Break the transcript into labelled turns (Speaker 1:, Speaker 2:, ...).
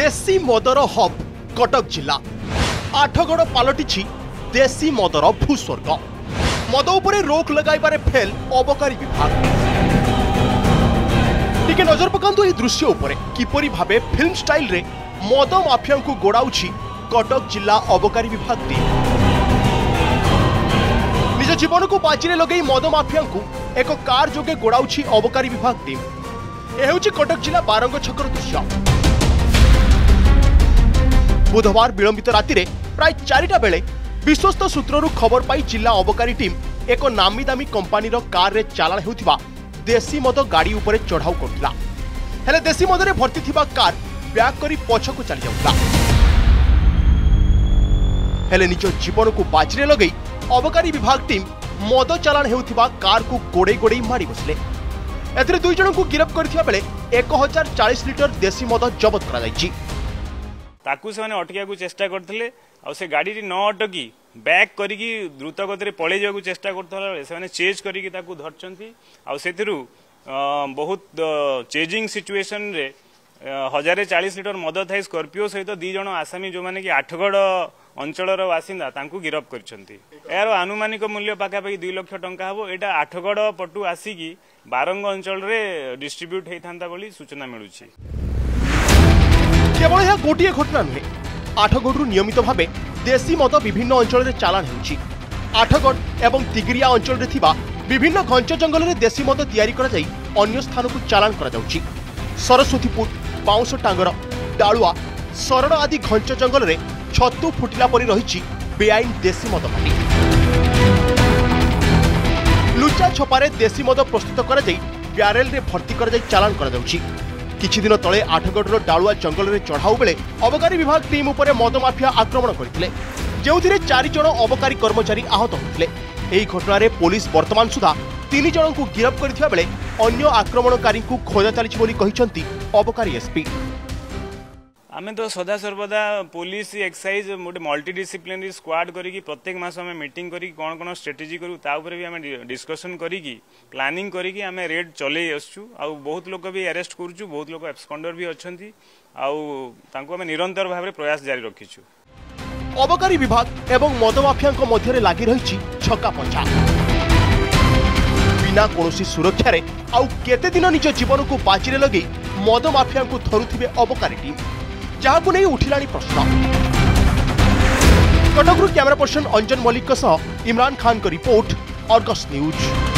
Speaker 1: ଦେଶୀ ମଦର ହବ୍ କଟକ ଜିଲ୍ଲା ଆଠଗଡ଼ ପାଲଟିଛି ଦେଶୀ ମଦର ଭୂସ୍ୱର୍ଗ ମଦ ଉପରେ ରୋକ ଲଗାଇବାରେ ଫେଲ୍ ଅବକାରୀ ବିଭାଗ ଟିକେ ନଜର ପକାନ୍ତୁ ଏହି ଦୃଶ୍ୟ ଉପରେ କିପରି ଭାବେ ଫିଲ୍ମ ଷ୍ଟାଇଲରେ ମଦ ମାଫିଆଙ୍କୁ ଗୋଡ଼ାଉଛି କଟକ ଜିଲ୍ଲା ଅବକାରୀ ବିଭାଗ ଟିମ୍ ନିଜ ଜୀବନକୁ ବାଜିରେ ଲଗେଇ ମଦ ମାଫିଆଙ୍କୁ ଏକ କାର୍ ଯୋଗେ ଗୋଡ଼ାଉଛି ଅବକାରୀ ବିଭାଗ ଟିମ୍ ଏ ହେଉଛି କଟକ ଜିଲ୍ଲା ବାରଙ୍ଗ ଛକର ଦୃଶ୍ୟ বুধবার বিলম্বিত রাতে প্রায় চারিটা বেড়ে বিশ্বস্ত সূত্রর খবর পাই জেলা অবকারী টিম এক নামি দামি কোম্পানির কার্রে চালাণ হেউথিবা দেশি মদ গাড়ি উপরে চড়াও করুলা হলে দেশি মদরে ভর্তি থিবা কার ব্যাক করি পছকু চালি যাওলা হলে নিজ জীবনকু বাজিরে লগাই অবকারী বিভাগ টিম মদ চালাণ হেউথিবা কারকু গোড়ে গোড়েই মারি বসলে এতে দুই জনকু গিরফ করিথিবা বেলে এক হাজার চাশ লিটর দেশি মদ জবত করা যাইছে
Speaker 2: ତାକୁ ସେମାନେ ଅଟକିବାକୁ ଚେଷ୍ଟା କରିଥିଲେ ଆଉ ସେ ଗାଡ଼ିଟି ନ ଅଟକି ବ୍ୟାକ୍ କରିକି ଦ୍ରୁତଗତିରେ ପଳାଇଯିବାକୁ ଚେଷ୍ଟା କରୁଥିଲା ବେଳେ ସେମାନେ ଚେଜ୍ କରିକି ତାକୁ ଧରିଛନ୍ତି ଆଉ ସେଥିରୁ ବହୁତ ଚେଜିଂ ସିଚୁଏସନ୍ରେ ହଜାରେ ଚାଳିଶ ଲିଟର ମଦ ଥାଇ ସ୍କର୍ପିଓ ସହିତ ଦୁଇ ଜଣ ଆସାମୀ ଯେଉଁମାନେ କି ଆଠଗଡ଼ ଅଞ୍ଚଳର ବାସିନ୍ଦା ତାଙ୍କୁ ଗିରଫ କରିଛନ୍ତି ଏହାର ଆନୁମାନିକ ମୂଲ୍ୟ ପାଖାପାଖି ଦୁଇ ଲକ୍ଷ ଟଙ୍କା ହେବ ଏଇଟା ଆଠଗଡ଼ ପଟୁ ଆସିକି ବାରଙ୍ଗ ଅଞ୍ଚଳରେ ଡିଷ୍ଟ୍ରିବ୍ୟୁଟ୍ ହେଇଥାନ୍ତା ବୋଲି ସୂଚନା ମିଳୁଛି
Speaker 1: কেবল ଏହା ଗୋଟିଏ ঘটনা ନୁହେଁ ଆଠଗଡ଼ରୁ ନିୟମିତ ଭାବେ ଦେଶୀ ମଦ ବିଭିନ୍ନ ଅଞ୍ଚଳରେ ଚାଲାଣ ହେଉଛି ଆଠଗଡ଼ ଏବଂ ତିଗିରିଆ ଅଞ୍ଚଳରେ বিভিন্ন ঘঞ্চ জঙ্গলরে দেশী মদ তৈরি করা যাই অন্য স্থানক চালাণ করা যাচ্ছে সরস্বতীপুর বাউঁশ টাঙ্গর ডালুয়া শরণ আদি ঘঞ্চ জঙ্গলরে ছতু ফুটিলা পরি রয়েছে বেআইন দেশী মদ ভাটি লুচা ছপারে দেশী মদ প্রস্তুত করা যাই ব্যারেল ভর্তি করা যাই চালাণ করা যাচ্ছে কিছুদিন তলে আঠগড়র ডালুয়া জঙ্গলের চড়াও বেড়ে অবকারী বিভাগ টিম উপরে মদ মাফিয়া আক্রমণ করে যে চারিজন অবকারী কর্মচারী আহত হয়েছে এই ঘটনার পুলিশ বর্তমান সুদ্ধা তিন জনক গিরফ করে অন্য আক্রমণকারী খোঁজা চালছে বলে অবকারী এসপি
Speaker 2: ଆମେ ତ ସଦାସର୍ବଦା ପୋଲିସ ଏକ୍ସାଇଜ ଗୋଟେ ମଲ୍ଟି ଡିସିପ୍ଲିନାରୀ ସ୍କ୍ୱାଡ କରିକି ପ୍ରତ୍ୟେକ ମାସ ଆମେ ମିଟିଂ କରିକି କ'ଣ କ'ଣ ଷ୍ଟ୍ରାଟେଜି କରୁ ତା ଉପରେ ବି ଆମେ ଡିସ୍କସନ୍ କରିକି ପ୍ଲାନିଂ କରିକି ଆମେ ରେଡ୍ ଚଲେଇ ଆସୁଛୁ ଆଉ ବହୁତ ଲୋକ ବି ଆରେଷ୍ଟ କରୁଛୁ ବହୁତ ଲୋକ ଏବ୍ସକଣ୍ଡର ବି ଅଛନ୍ତି ଆଉ ତାଙ୍କୁ ଆମେ ନିରନ୍ତର ଭାବରେ ପ୍ରୟାସ ଜାରି ରଖିଛୁ
Speaker 1: ଅବକାରୀ ବିଭାଗ ଏବଂ ମଦମାଫିଆଙ୍କ ମଧ୍ୟରେ ଲାଗି ରହିଛି ଛକାପଞ୍ଝା ବିନା କୌଣସି ସୁରକ୍ଷାରେ ଆଉ କେତେ ଦିନ ନିଜ ଜୀବନକୁ ବାଜିରେ ଲଗାଇ ମଦମାଫିଆଙ୍କୁ ଧରୁଥିବେ ଅବକାରୀ ଟିମ୍ जाँदै उठिला प्रश्न कटकु क्यमेरा पर्सन अंजन मल्लिक सह Imran Khan report Argus news